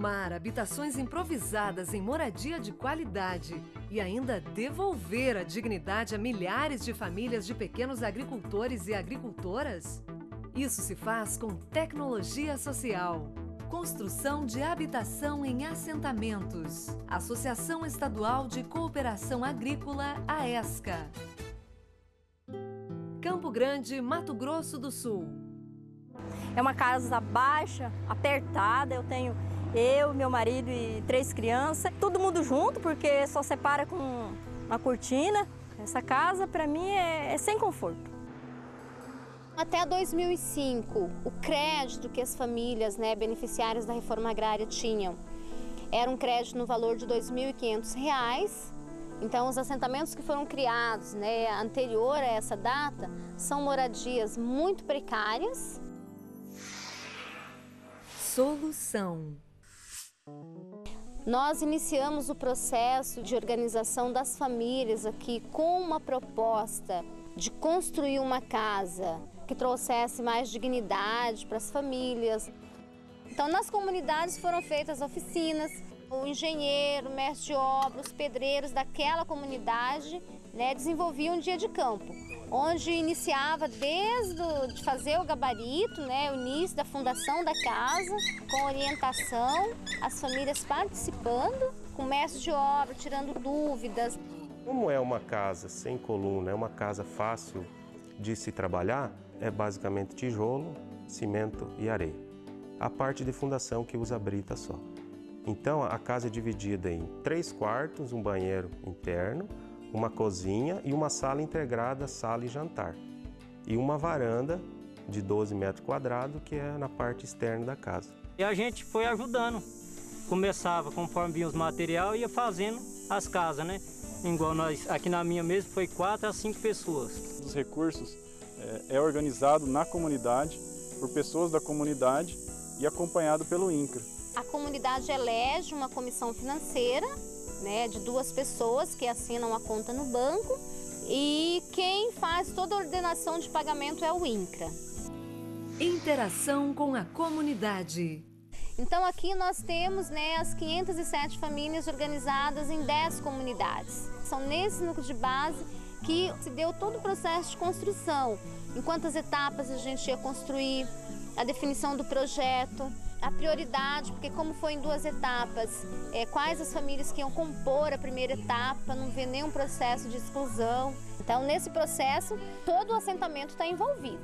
transformar habitações improvisadas em moradia de qualidade e ainda devolver a dignidade a milhares de famílias de pequenos agricultores e agricultoras? Isso se faz com tecnologia social. Construção de habitação em assentamentos. Associação Estadual de Cooperação Agrícola, AESCA. Campo Grande, Mato Grosso do Sul. É uma casa baixa, apertada. Eu tenho eu, meu marido e três crianças. Todo mundo junto, porque só separa com uma cortina. Essa casa, para mim, é, é sem conforto. Até 2005, o crédito que as famílias né, beneficiárias da reforma agrária tinham era um crédito no valor de R$ 2.500. Então, os assentamentos que foram criados né, anterior a essa data são moradias muito precárias. Solução. Nós iniciamos o processo de organização das famílias aqui com uma proposta de construir uma casa que trouxesse mais dignidade para as famílias. Então, nas comunidades foram feitas oficinas, o engenheiro, o mestre de obra, os pedreiros daquela comunidade né, desenvolviam um dia de campo, onde iniciava desde o, de fazer o gabarito, né, o início da fundação da casa, com orientação, as famílias participando, com mestre de obra, tirando dúvidas. Como é uma casa sem coluna, é uma casa fácil de se trabalhar, é basicamente tijolo, cimento e areia. A parte de fundação que usa brita só. Então a casa é dividida em três quartos, um banheiro interno, uma cozinha e uma sala integrada, sala e jantar. E uma varanda de 12 metros quadrados, que é na parte externa da casa. E a gente foi ajudando. Começava conforme vinha os material ia fazendo as casas, né? Igual nós, aqui na minha mesmo, foi quatro a cinco pessoas. Os recursos é, é organizado na comunidade, por pessoas da comunidade e acompanhado pelo INCRA. A comunidade elege uma comissão financeira né, de duas pessoas que assinam a conta no banco e quem faz toda a ordenação de pagamento é o INCRA. Interação com a comunidade. Então aqui nós temos né, as 507 famílias organizadas em 10 comunidades. São nesse núcleo de base que se deu todo o processo de construção. Em quantas etapas a gente ia construir, a definição do projeto, a prioridade, porque como foi em duas etapas, é, quais as famílias que iam compor a primeira etapa, não ver nenhum processo de exclusão. Então, nesse processo, todo o assentamento está envolvido.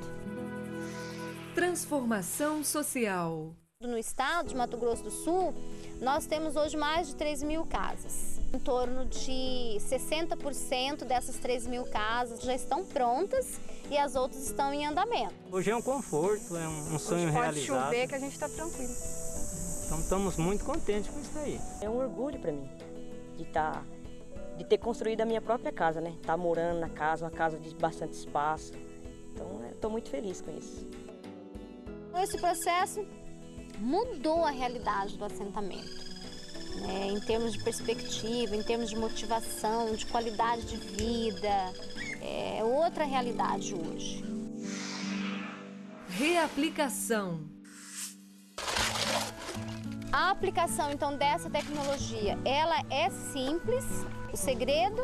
Transformação social. No estado de Mato Grosso do Sul, nós temos hoje mais de 3 mil casas. Em torno de 60% dessas 3 mil casas já estão prontas e as outras estão em andamento. Hoje é um conforto, é um, um sonho Hoje realizado. Pode chover que a gente está tranquilo. Então estamos muito contentes com isso aí. É um orgulho para mim de estar, de ter construído a minha própria casa, né? Estar morando na casa, uma casa de bastante espaço. Então, estou muito feliz com isso. Esse processo mudou a realidade do assentamento. Né? Em termos de perspectiva, em termos de motivação, de qualidade de vida, é outra realidade hoje. Reaplicação. A aplicação então dessa tecnologia, ela é simples. O segredo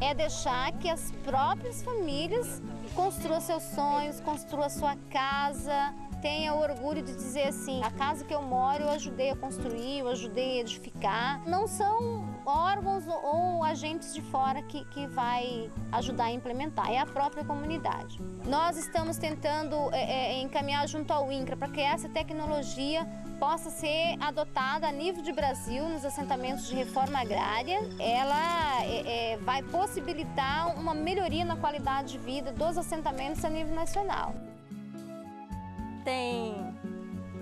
é deixar que as próprias famílias construam seus sonhos, construam sua casa, tenha orgulho de dizer assim, a casa que eu moro eu ajudei a construir, eu ajudei a edificar. Não são órgãos ou agentes de fora que, que vai ajudar a implementar, é a própria comunidade. Nós estamos tentando é, é, encaminhar junto ao INCRA para que essa tecnologia possa ser adotada a nível de Brasil nos assentamentos de reforma agrária. Ela é, é vai possibilitar uma melhoria na qualidade de vida dos assentamentos a nível nacional tem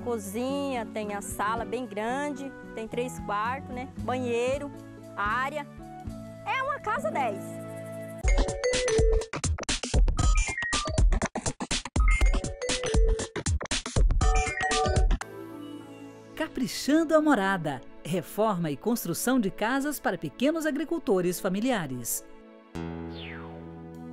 cozinha, tem a sala bem grande, tem três quartos, né? Banheiro, área. É uma casa 10. Caprichando a morada. Reforma e construção de casas para pequenos agricultores familiares.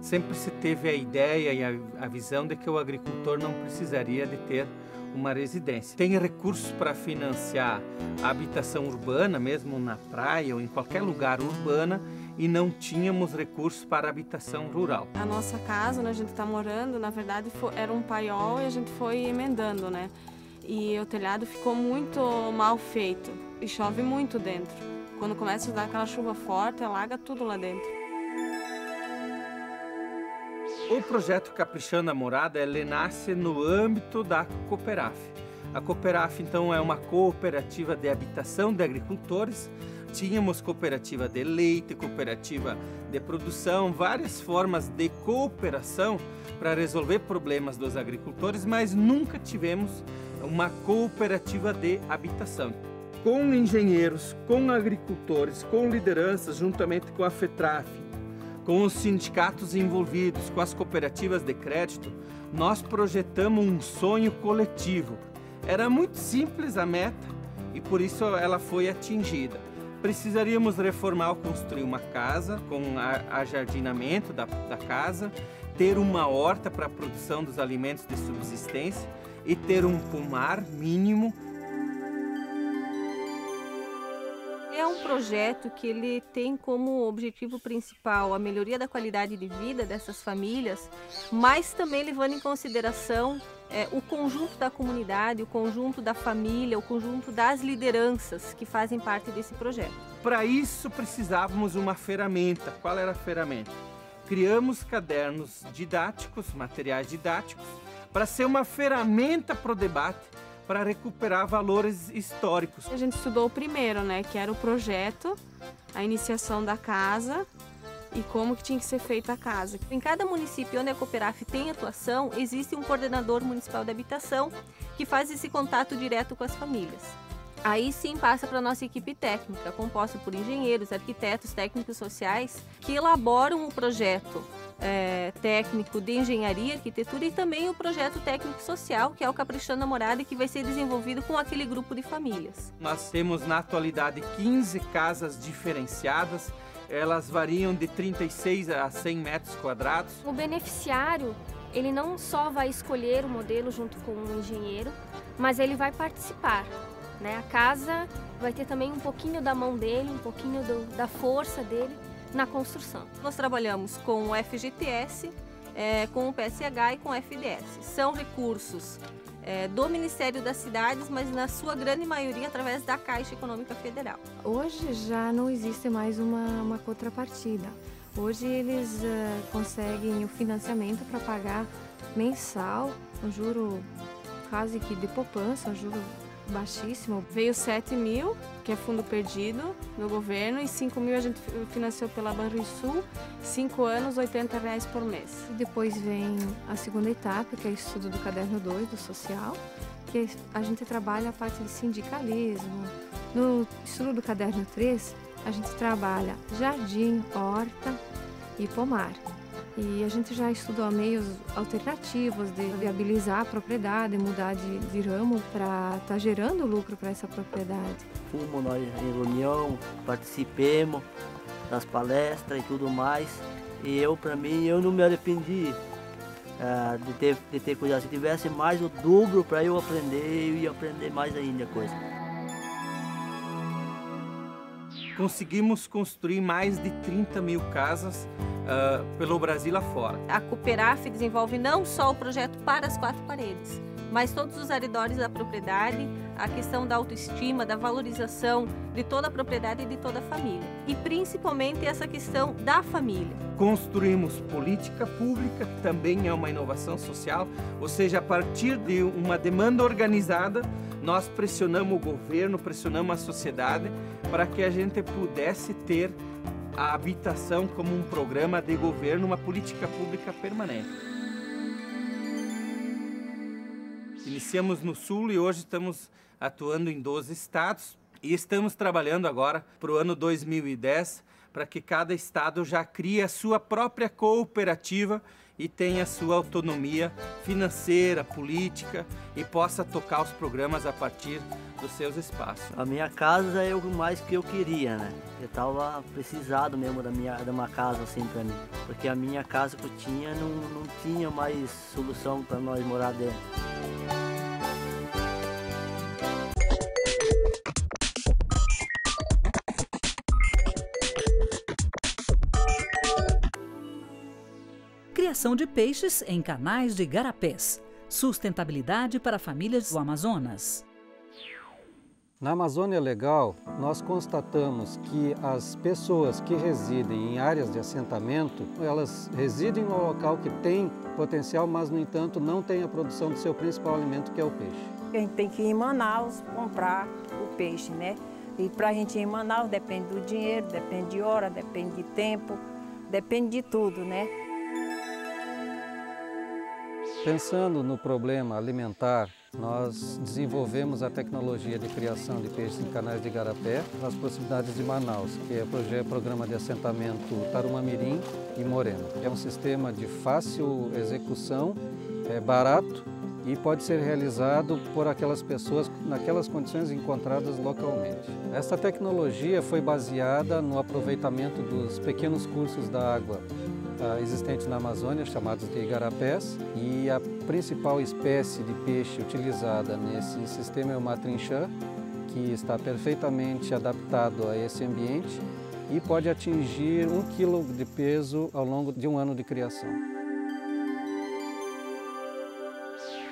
Sempre se teve a ideia e a, a visão de que o agricultor não precisaria de ter uma residência. Tem recursos para financiar a habitação urbana, mesmo na praia ou em qualquer lugar urbana, e não tínhamos recursos para a habitação rural. A nossa casa, onde a gente está morando, na verdade era um paiol e a gente foi emendando, né? E o telhado ficou muito mal feito e chove muito dentro. Quando começa a dar aquela chuva forte, alaga tudo lá dentro. O projeto Caprichando a Morada ele nasce no âmbito da Cooperaf. A Cooperaf, então, é uma cooperativa de habitação de agricultores. Tínhamos cooperativa de leite, cooperativa de produção, várias formas de cooperação para resolver problemas dos agricultores, mas nunca tivemos uma cooperativa de habitação. Com engenheiros, com agricultores, com lideranças, juntamente com a FETRAF, com os sindicatos envolvidos, com as cooperativas de crédito, nós projetamos um sonho coletivo. Era muito simples a meta e por isso ela foi atingida. Precisaríamos reformar ou construir uma casa com ajardinamento da, da casa, ter uma horta para a produção dos alimentos de subsistência e ter um pomar mínimo é um projeto que ele tem como objetivo principal a melhoria da qualidade de vida dessas famílias, mas também levando em consideração é, o conjunto da comunidade, o conjunto da família, o conjunto das lideranças que fazem parte desse projeto. Para isso precisávamos uma ferramenta. Qual era a ferramenta? Criamos cadernos didáticos, materiais didáticos, para ser uma ferramenta para o debate para recuperar valores históricos. A gente estudou o primeiro, né, que era o projeto, a iniciação da casa e como que tinha que ser feita a casa. Em cada município onde a Cooperaf tem atuação, existe um coordenador municipal de habitação que faz esse contato direto com as famílias. Aí sim passa para a nossa equipe técnica, composta por engenheiros, arquitetos, técnicos sociais, que elaboram o projeto é, técnico de engenharia, arquitetura e também o projeto técnico social, que é o Caprichando a Morada, que vai ser desenvolvido com aquele grupo de famílias. Nós temos na atualidade 15 casas diferenciadas, elas variam de 36 a 100 metros quadrados. O beneficiário, ele não só vai escolher o modelo junto com o engenheiro, mas ele vai participar. Né? A casa vai ter também um pouquinho da mão dele, um pouquinho do, da força dele na construção. Nós trabalhamos com o FGTS, é, com o PSH e com o FDS. São recursos é, do Ministério das Cidades, mas na sua grande maioria através da Caixa Econômica Federal. Hoje já não existe mais uma, uma contrapartida. Hoje eles uh, conseguem o financiamento para pagar mensal, um juro quase que de poupança, um juro baixíssimo. Veio 7 mil, que é fundo perdido do governo, e 5 mil a gente financiou pela Banrisul, 5 anos, 80 reais por mês. Depois vem a segunda etapa, que é o estudo do caderno 2 do social, que a gente trabalha a parte de sindicalismo. No estudo do caderno 3, a gente trabalha jardim, horta e pomar. E a gente já estudou meios alternativos de viabilizar a propriedade, mudar de, de ramo para estar tá gerando lucro para essa propriedade. Fomos nós em reunião, participemos das palestras e tudo mais. E eu, para mim, eu não me arrependi uh, de, ter, de ter cuidado. Se tivesse mais o dobro para eu aprender, eu ia aprender mais ainda coisa. Conseguimos construir mais de 30 mil casas uh, pelo Brasil afora. A Cooperaf desenvolve não só o projeto para as quatro paredes, mas todos os arredores da propriedade, a questão da autoestima, da valorização de toda a propriedade e de toda a família. E principalmente essa questão da família. Construímos política pública, que também é uma inovação social, ou seja, a partir de uma demanda organizada, nós pressionamos o governo, pressionamos a sociedade para que a gente pudesse ter a habitação como um programa de governo, uma política pública permanente. Iniciamos no Sul e hoje estamos atuando em 12 estados e estamos trabalhando agora para o ano 2010 para que cada estado já crie a sua própria cooperativa e tenha sua autonomia financeira, política e possa tocar os programas a partir dos seus espaços. A minha casa é o mais que eu queria, né? Eu estava precisado mesmo da minha de uma casa assim para mim, porque a minha casa que eu tinha não, não tinha mais solução para nós morar dentro. Criação de peixes em canais de garapés. Sustentabilidade para famílias do Amazonas. Na Amazônia Legal, nós constatamos que as pessoas que residem em áreas de assentamento, elas residem no local que tem potencial, mas, no entanto, não tem a produção do seu principal alimento, que é o peixe. A gente tem que ir em Manaus comprar o peixe, né? E para a gente ir em Manaus depende do dinheiro, depende de hora, depende de tempo, depende de tudo, né? Pensando no problema alimentar, nós desenvolvemos a tecnologia de criação de peixes em canais de garapé nas proximidades de Manaus, que é o programa de assentamento Tarumamirim e Moreno. É um sistema de fácil execução, é barato e pode ser realizado por aquelas pessoas naquelas condições encontradas localmente. Esta tecnologia foi baseada no aproveitamento dos pequenos cursos da água existentes na Amazônia, chamados de igarapés, e a principal espécie de peixe utilizada nesse sistema é o matrinchã, que está perfeitamente adaptado a esse ambiente e pode atingir um quilo de peso ao longo de um ano de criação.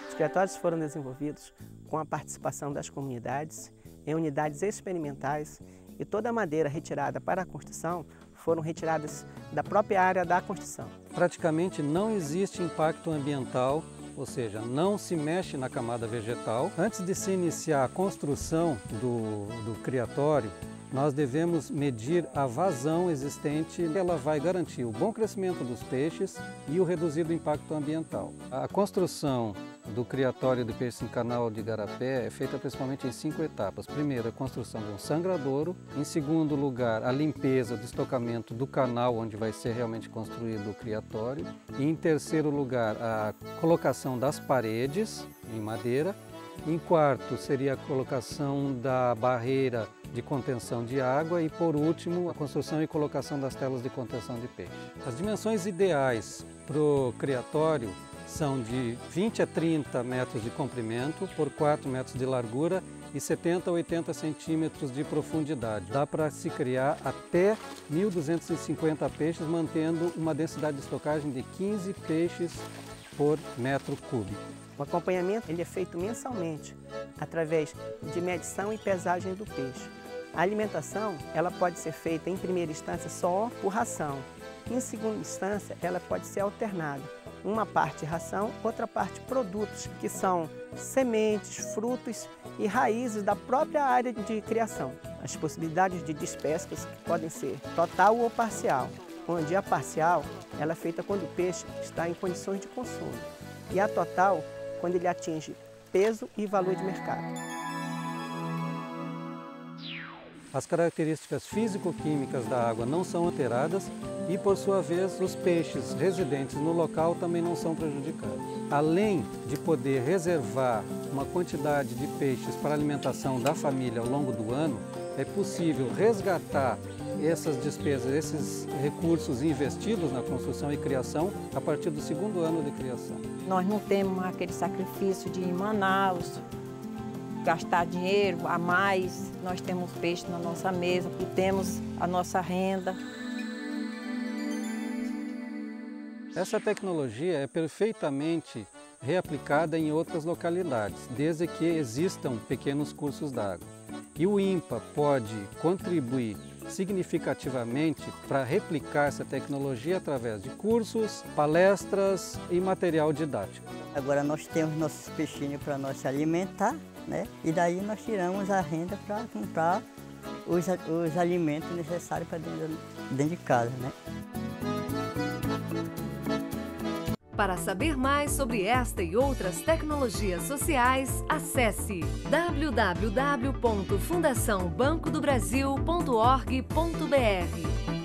Os criatórios foram desenvolvidos com a participação das comunidades em unidades experimentais e toda a madeira retirada para a construção foram retiradas da própria área da construção. Praticamente não existe impacto ambiental, ou seja, não se mexe na camada vegetal. Antes de se iniciar a construção do, do criatório, nós devemos medir a vazão existente, ela vai garantir o bom crescimento dos peixes e o reduzido impacto ambiental. A construção do criatório de em canal de Garapé é feita principalmente em cinco etapas. Primeiro, a construção de um sangradouro. Em segundo lugar, a limpeza do estocamento do canal onde vai ser realmente construído o criatório. E em terceiro lugar, a colocação das paredes em madeira. Em quarto, seria a colocação da barreira de contenção de água e, por último, a construção e colocação das telas de contenção de peixe. As dimensões ideais para o criatório são de 20 a 30 metros de comprimento por 4 metros de largura e 70 a 80 centímetros de profundidade. Dá para se criar até 1.250 peixes, mantendo uma densidade de estocagem de 15 peixes por metro cúbico. O acompanhamento ele é feito mensalmente, através de medição e pesagem do peixe. A alimentação ela pode ser feita em primeira instância só por ração. Em segunda instância, ela pode ser alternada. Uma parte ração, outra parte produtos, que são sementes, frutos e raízes da própria área de criação. As possibilidades de despescas que podem ser total ou parcial, onde a parcial ela é feita quando o peixe está em condições de consumo e a total quando ele atinge peso e valor de mercado. As características físico-químicas da água não são alteradas e, por sua vez, os peixes residentes no local também não são prejudicados. Além de poder reservar uma quantidade de peixes para alimentação da família ao longo do ano, é possível resgatar essas despesas, esses recursos investidos na construção e criação a partir do segundo ano de criação. Nós não temos aquele sacrifício de ir em Manaus, gastar dinheiro a mais, nós temos peixe na nossa mesa e temos a nossa renda. Essa tecnologia é perfeitamente reaplicada em outras localidades, desde que existam pequenos cursos d'água. E o INPA pode contribuir significativamente para replicar essa tecnologia através de cursos, palestras e material didático. Agora nós temos nossos peixinhos para nós se alimentar, né? E daí nós tiramos a renda para comprar os, os alimentos necessários para dentro, dentro de casa, né? Para saber mais sobre esta e outras tecnologias sociais, acesse www.fundaçãobancodobrasil.org.br.